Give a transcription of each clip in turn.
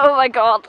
Oh my god.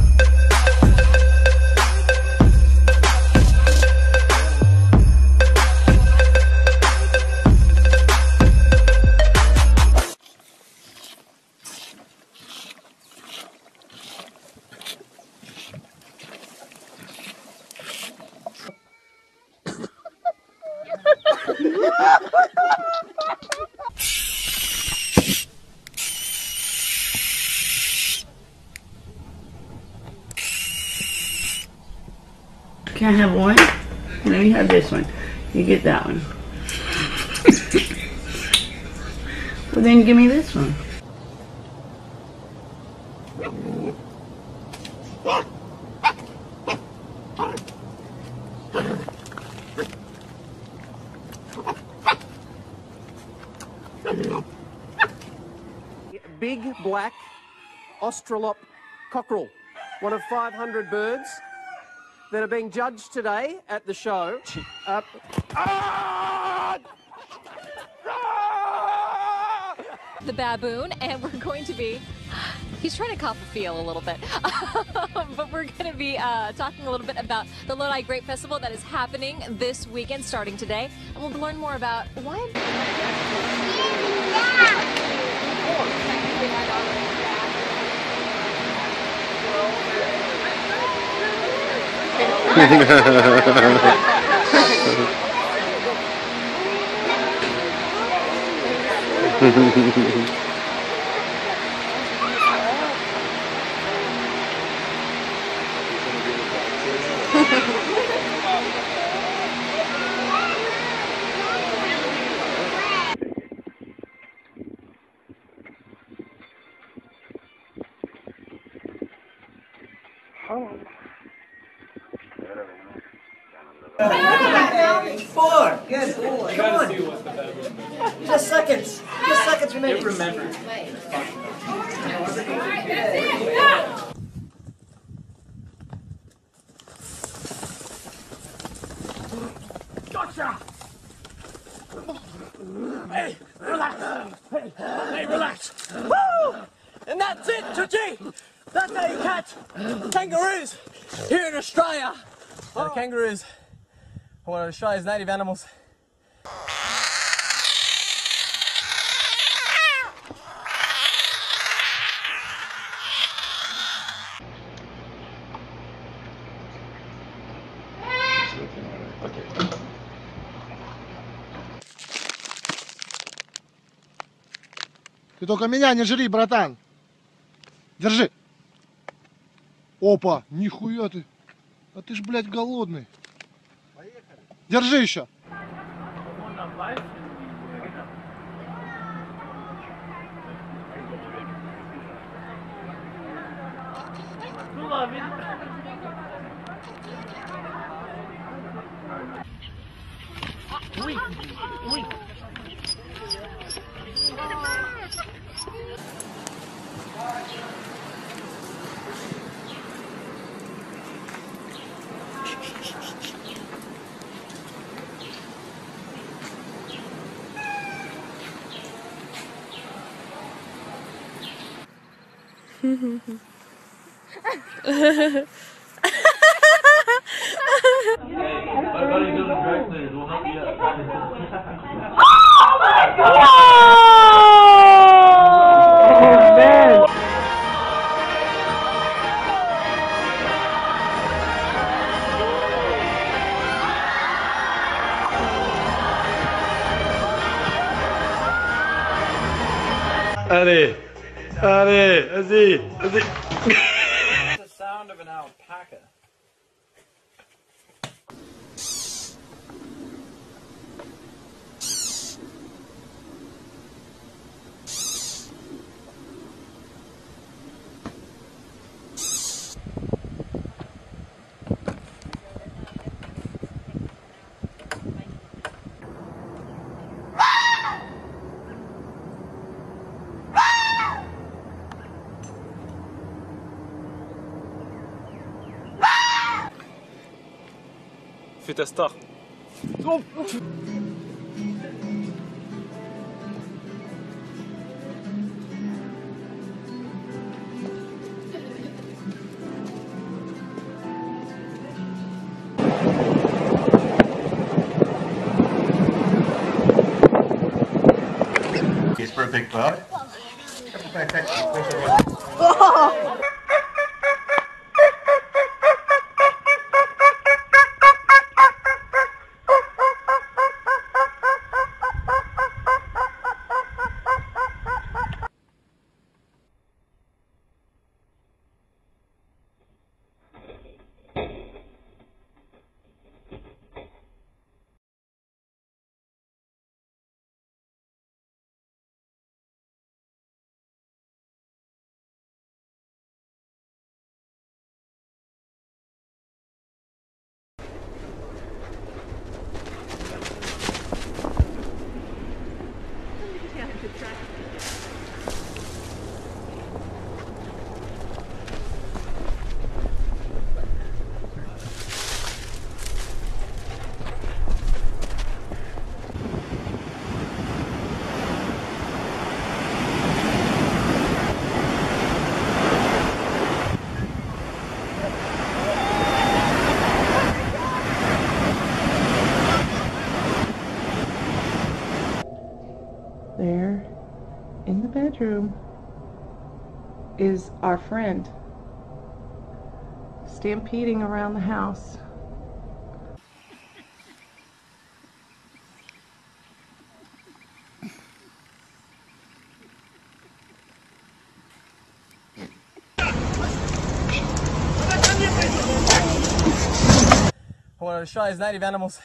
bounce. Can't have one? No, you have this one. You get that one. well, then give me this one. big black Australorp cockerel, one of 500 birds that are being judged today at the show. Uh, the baboon, and we're going to be. He's trying to cop a feel a little bit, but we're going to be uh, talking a little bit about the Lodi Grape Festival that is happening this weekend, starting today, and we'll learn more about why. Mm-hmm. Four. Good. Come on. Just seconds. Just seconds remaining. It remember. Gotcha. Hey, relax. Hey, hey, relax. Woo! And that's it, Tucci. That's how you catch kangaroos here in Australia. Uh, kangaroos of Australia's native animals. Ты только меня не жри, братан. Держи. Опа, нихуя ты. А ты ж, блядь, голодный. Держи еще. Ну ладно, doing dry cleaners. We'll help you. Allez, allez, vas-y, vas-y. Fais ta star. He's for a big bug. There, in the bedroom, is our friend stampeding around the house. To show his native animals.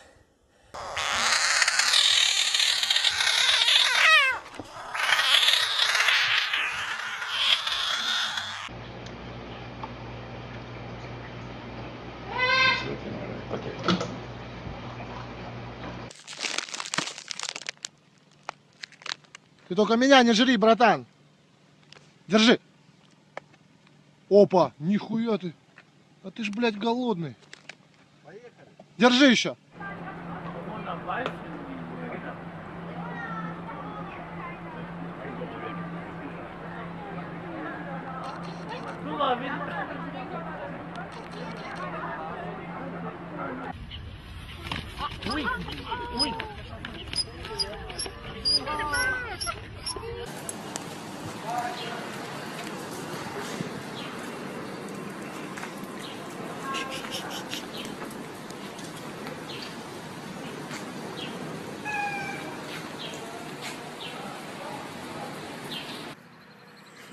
Только меня не жри, братан. Держи. Опа, нихуя ты. А ты ж, блядь, голодный. Держи еще. My buddy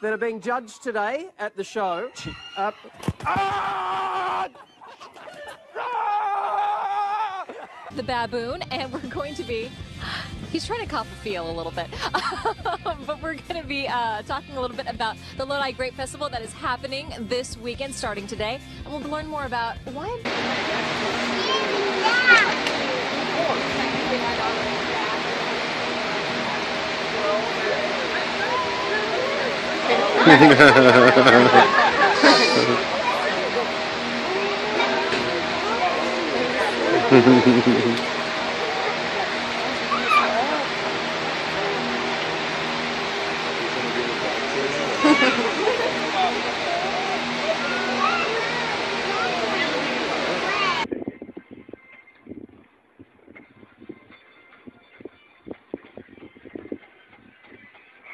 We'll help you out. being judged today at the show. Uh, The baboon, and we're going to be. He's trying to cop a feel a little bit, but we're going to be uh, talking a little bit about the Lodi Grape Festival that is happening this weekend, starting today, and we'll learn more about why.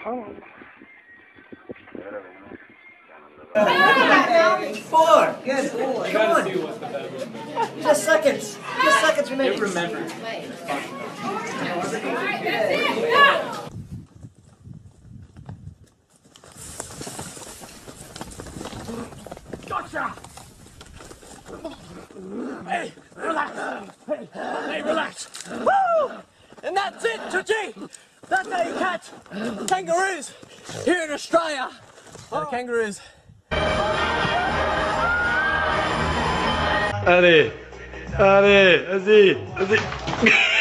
Home. Four. Good. Come on. Just seconds. Just seconds remaining. remember. Gotcha! Hey, relax. Hey, hey, relax. Woo! And that's it, Tucci. That's how you catch kangaroos here in Australia. The kangaroos. Allez, allez, vas-y, vas-y.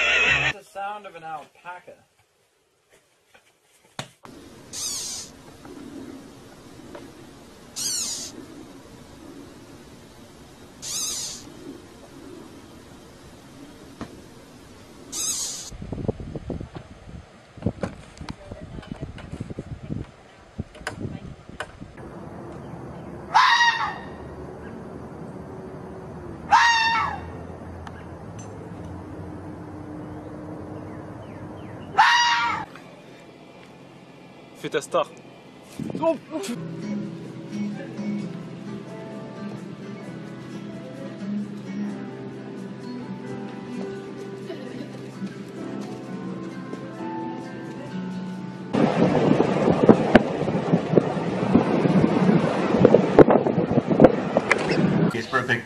Fais ta star. Is for a big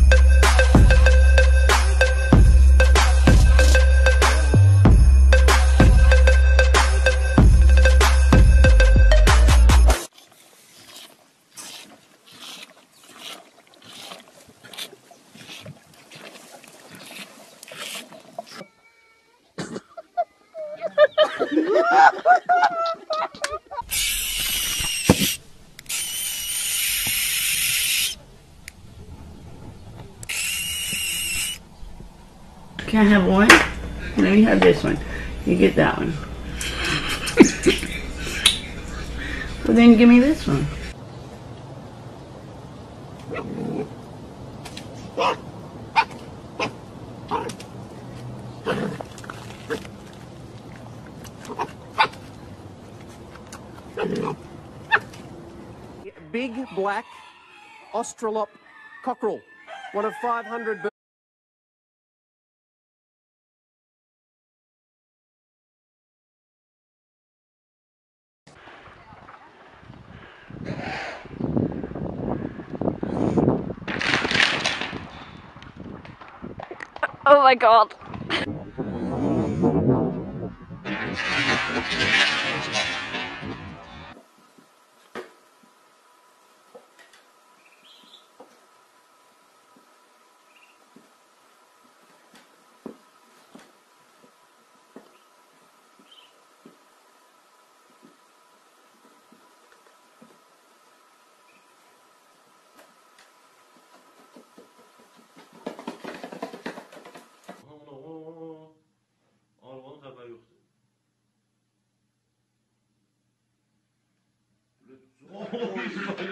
bounce. Can't have one? Let me have this one. You get that one. well, then give me this one. big black Australorp cockerel, one of 500 birds. Oh my god. like,